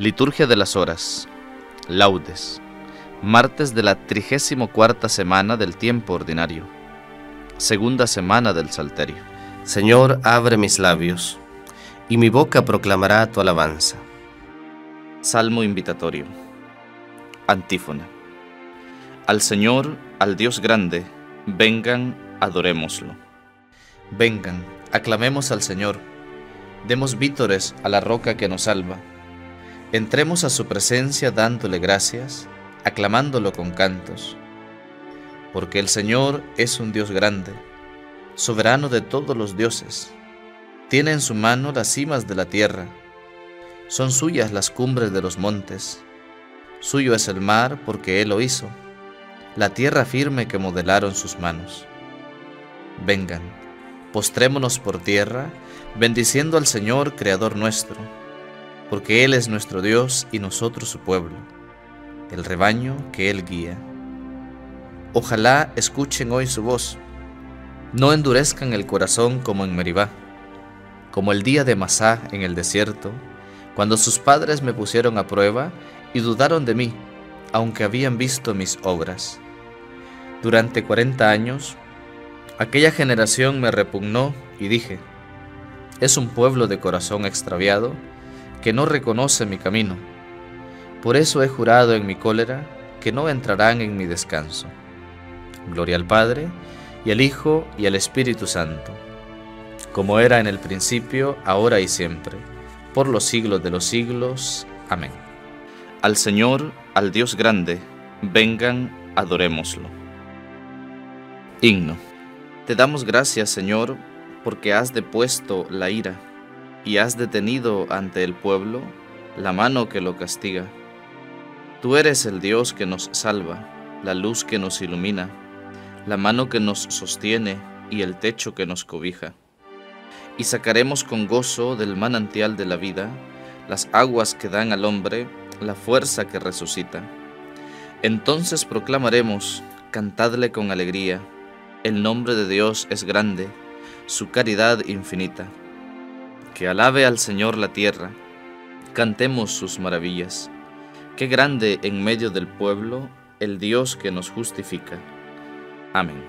Liturgia de las Horas. Laudes. Martes de la trigésimo cuarta semana del tiempo ordinario. Segunda semana del Salterio. Señor, abre mis labios, y mi boca proclamará tu alabanza. Salmo invitatorio. Antífona. Al Señor, al Dios grande, vengan, adorémoslo. Vengan, aclamemos al Señor, demos vítores a la roca que nos salva. Entremos a su presencia dándole gracias, aclamándolo con cantos. Porque el Señor es un Dios grande, soberano de todos los dioses. Tiene en su mano las cimas de la tierra. Son suyas las cumbres de los montes. Suyo es el mar porque Él lo hizo, la tierra firme que modelaron sus manos. Vengan, postrémonos por tierra, bendiciendo al Señor, Creador nuestro, porque Él es nuestro Dios y nosotros su pueblo, el rebaño que Él guía. Ojalá escuchen hoy su voz, no endurezcan el corazón como en Meribá, como el día de Masá en el desierto, cuando sus padres me pusieron a prueba y dudaron de mí, aunque habían visto mis obras. Durante cuarenta años, aquella generación me repugnó y dije, es un pueblo de corazón extraviado que no reconoce mi camino. Por eso he jurado en mi cólera que no entrarán en mi descanso. Gloria al Padre, y al Hijo, y al Espíritu Santo, como era en el principio, ahora y siempre, por los siglos de los siglos. Amén. Al Señor, al Dios grande, vengan, adorémoslo. Himno. Te damos gracias, Señor, porque has depuesto la ira y has detenido ante el pueblo la mano que lo castiga. Tú eres el Dios que nos salva, la luz que nos ilumina, la mano que nos sostiene y el techo que nos cobija. Y sacaremos con gozo del manantial de la vida las aguas que dan al hombre la fuerza que resucita. Entonces proclamaremos, cantadle con alegría, el nombre de Dios es grande, su caridad infinita. Que alabe al Señor la tierra, cantemos sus maravillas. Qué grande en medio del pueblo el Dios que nos justifica. Amén.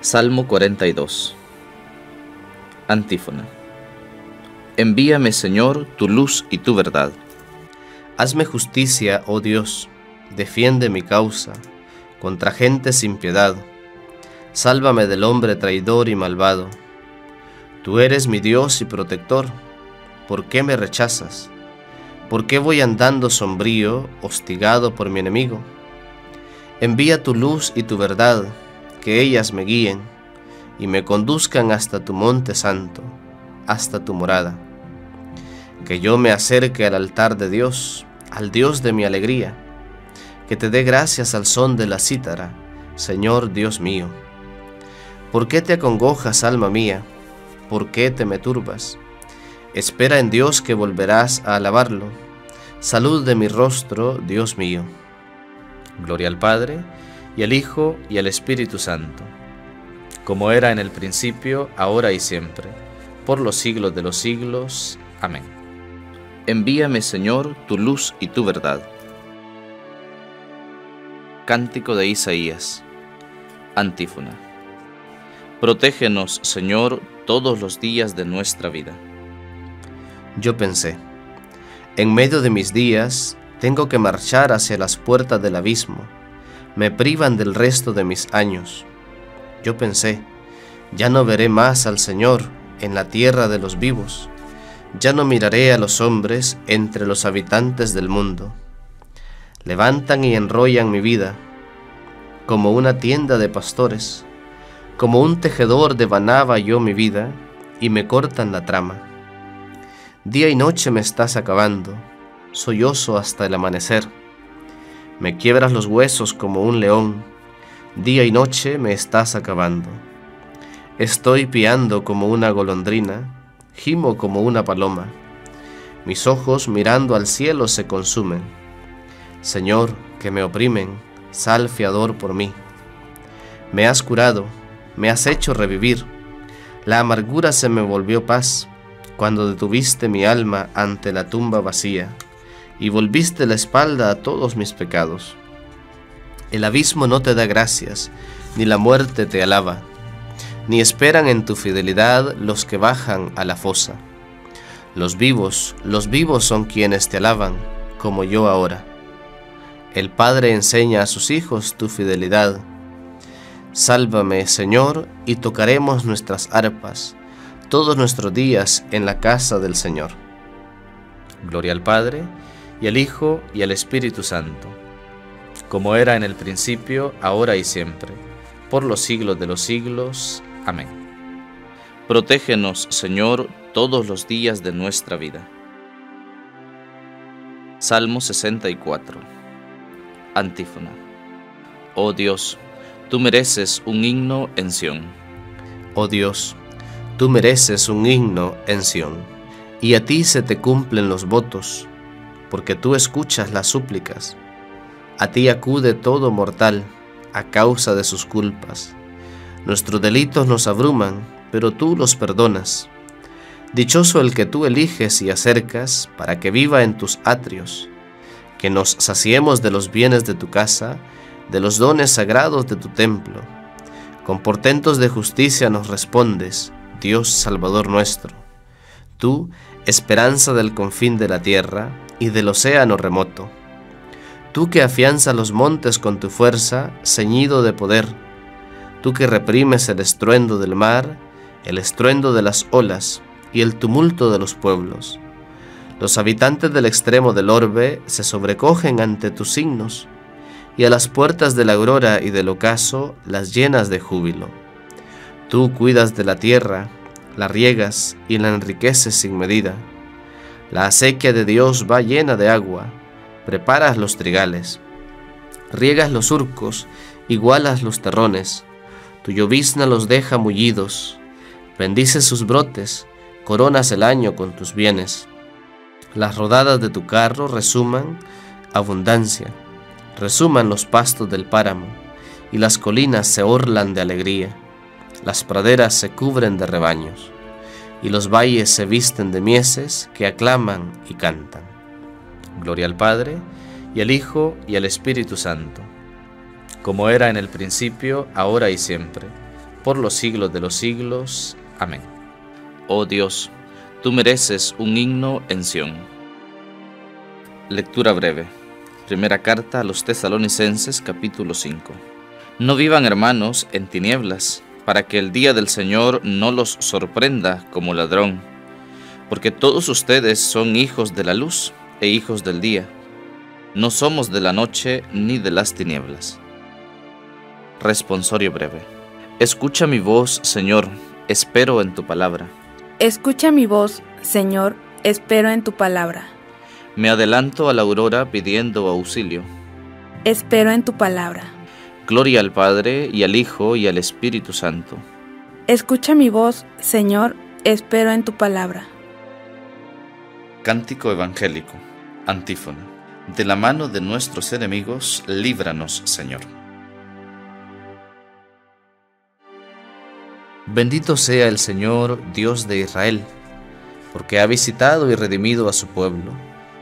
Salmo 42 Antífona Envíame, Señor, tu luz y tu verdad. Hazme justicia, oh Dios, defiende mi causa contra gente sin piedad. Sálvame del hombre traidor y malvado. Tú eres mi Dios y protector. ¿Por qué me rechazas? ¿Por qué voy andando sombrío, hostigado por mi enemigo? Envía tu luz y tu verdad, que ellas me guíen y me conduzcan hasta tu monte santo, hasta tu morada que yo me acerque al altar de Dios, al Dios de mi alegría, que te dé gracias al son de la cítara, Señor Dios mío. ¿Por qué te acongojas, alma mía? ¿Por qué te me turbas? Espera en Dios que volverás a alabarlo. Salud de mi rostro, Dios mío. Gloria al Padre, y al Hijo, y al Espíritu Santo, como era en el principio, ahora y siempre, por los siglos de los siglos. Amén. Envíame, Señor, tu luz y tu verdad. Cántico de Isaías. Antífona. Protégenos, Señor, todos los días de nuestra vida. Yo pensé, en medio de mis días tengo que marchar hacia las puertas del abismo. Me privan del resto de mis años. Yo pensé, ya no veré más al Señor en la tierra de los vivos ya no miraré a los hombres entre los habitantes del mundo. Levantan y enrollan mi vida, como una tienda de pastores, como un tejedor devanaba yo mi vida, y me cortan la trama. Día y noche me estás acabando, sollozo hasta el amanecer. Me quiebras los huesos como un león, día y noche me estás acabando. Estoy piando como una golondrina, gimo como una paloma. Mis ojos mirando al cielo se consumen. Señor, que me oprimen, sal fiador por mí. Me has curado, me has hecho revivir. La amargura se me volvió paz, cuando detuviste mi alma ante la tumba vacía y volviste la espalda a todos mis pecados. El abismo no te da gracias, ni la muerte te alaba, ni esperan en tu fidelidad los que bajan a la fosa. Los vivos, los vivos son quienes te alaban, como yo ahora. El Padre enseña a sus hijos tu fidelidad. Sálvame, Señor, y tocaremos nuestras arpas todos nuestros días en la casa del Señor. Gloria al Padre, y al Hijo, y al Espíritu Santo, como era en el principio, ahora y siempre, por los siglos de los siglos. Amén. Protégenos, Señor, todos los días de nuestra vida. Salmo 64 Antífona Oh Dios, tú mereces un himno en Sión. Oh Dios, Tú mereces un himno en Sión, y a ti se te cumplen los votos, porque tú escuchas las súplicas. A ti acude todo mortal a causa de sus culpas. Nuestros delitos nos abruman, pero tú los perdonas. Dichoso el que tú eliges y acercas para que viva en tus atrios, que nos saciemos de los bienes de tu casa, de los dones sagrados de tu templo. Con portentos de justicia nos respondes, Dios Salvador nuestro, tú, esperanza del confín de la tierra y del océano remoto, tú que afianza los montes con tu fuerza, ceñido de poder, tú que reprimes el estruendo del mar, el estruendo de las olas y el tumulto de los pueblos. Los habitantes del extremo del orbe se sobrecogen ante tus signos, y a las puertas de la aurora y del ocaso las llenas de júbilo. Tú cuidas de la tierra, la riegas y la enriqueces sin medida. La acequia de Dios va llena de agua, preparas los trigales, riegas los surcos, igualas los terrones, tu llovizna los deja mullidos, bendices sus brotes, coronas el año con tus bienes. Las rodadas de tu carro resuman abundancia, resuman los pastos del páramo, y las colinas se orlan de alegría las praderas se cubren de rebaños, y los valles se visten de mieses que aclaman y cantan. Gloria al Padre, y al Hijo, y al Espíritu Santo, como era en el principio, ahora y siempre, por los siglos de los siglos. Amén. Oh Dios, tú mereces un himno en Sión. Lectura breve. Primera carta a los tesalonicenses capítulo 5. No vivan hermanos en tinieblas para que el día del Señor no los sorprenda como ladrón, porque todos ustedes son hijos de la luz e hijos del día. No somos de la noche ni de las tinieblas. Responsorio breve. Escucha mi voz, Señor, espero en tu palabra. Escucha mi voz, Señor, espero en tu palabra. Me adelanto a la aurora pidiendo auxilio. Espero en tu palabra. Gloria al Padre y al Hijo y al Espíritu Santo. Escucha mi voz, Señor, espero en tu palabra. Cántico Evangélico, antífona. De la mano de nuestros enemigos, líbranos, Señor. Bendito sea el Señor, Dios de Israel, porque ha visitado y redimido a su pueblo,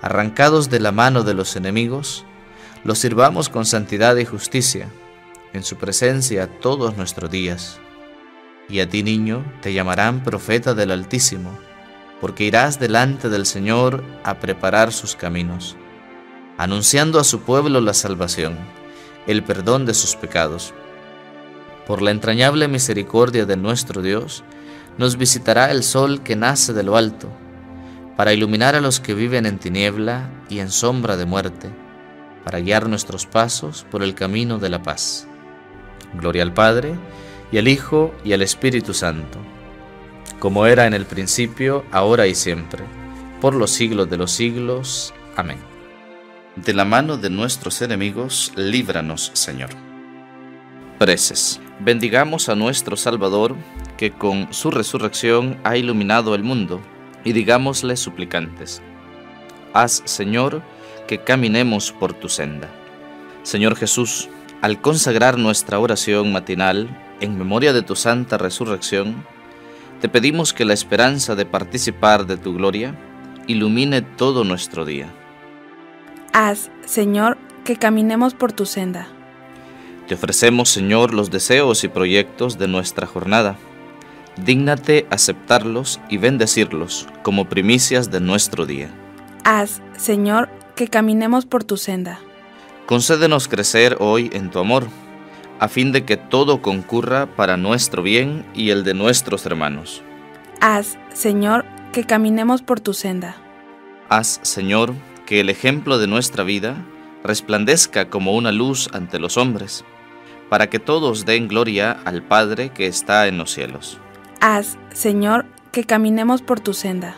arrancados de la mano de los enemigos, los sirvamos con santidad y justicia, en su presencia todos nuestros días. Y a ti, niño, te llamarán profeta del Altísimo, porque irás delante del Señor a preparar sus caminos, anunciando a su pueblo la salvación, el perdón de sus pecados. Por la entrañable misericordia de nuestro Dios, nos visitará el sol que nace de lo alto, para iluminar a los que viven en tiniebla y en sombra de muerte, para guiar nuestros pasos por el camino de la paz. Gloria al Padre, y al Hijo, y al Espíritu Santo, como era en el principio, ahora y siempre, por los siglos de los siglos. Amén. De la mano de nuestros enemigos, líbranos, Señor. Preces. Bendigamos a nuestro Salvador, que con su resurrección ha iluminado el mundo, y digámosle suplicantes. Haz, Señor, que caminemos por tu senda. Señor Jesús, al consagrar nuestra oración matinal en memoria de tu santa resurrección, te pedimos que la esperanza de participar de tu gloria ilumine todo nuestro día. Haz, Señor, que caminemos por tu senda. Te ofrecemos, Señor, los deseos y proyectos de nuestra jornada. Dígnate aceptarlos y bendecirlos como primicias de nuestro día. Haz, Señor, que caminemos por tu senda. Concédenos crecer hoy en tu amor a fin de que todo concurra para nuestro bien y el de nuestros hermanos. Haz, Señor, que caminemos por tu senda. Haz, Señor, que el ejemplo de nuestra vida resplandezca como una luz ante los hombres, para que todos den gloria al Padre que está en los cielos. Haz, Señor, que caminemos por tu senda.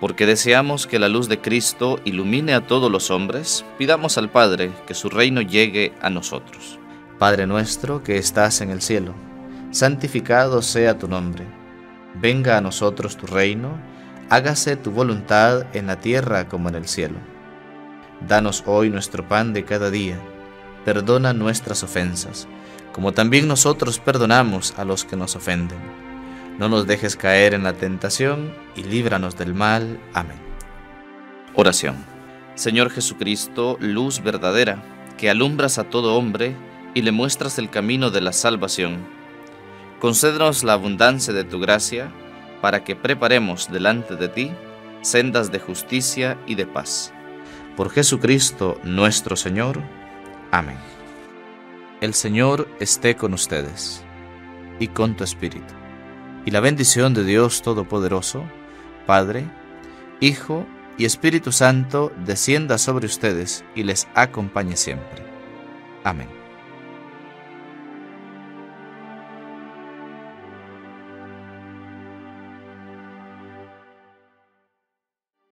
Porque deseamos que la luz de Cristo ilumine a todos los hombres, pidamos al Padre que su reino llegue a nosotros. Padre nuestro que estás en el cielo, santificado sea tu nombre. Venga a nosotros tu reino, hágase tu voluntad en la tierra como en el cielo. Danos hoy nuestro pan de cada día, perdona nuestras ofensas, como también nosotros perdonamos a los que nos ofenden no nos dejes caer en la tentación y líbranos del mal. Amén. Oración. Señor Jesucristo, luz verdadera, que alumbras a todo hombre y le muestras el camino de la salvación. Concédenos la abundancia de tu gracia, para que preparemos delante de ti sendas de justicia y de paz. Por Jesucristo nuestro Señor. Amén. El Señor esté con ustedes y con tu espíritu y la bendición de Dios Todopoderoso, Padre, Hijo y Espíritu Santo descienda sobre ustedes y les acompañe siempre. Amén.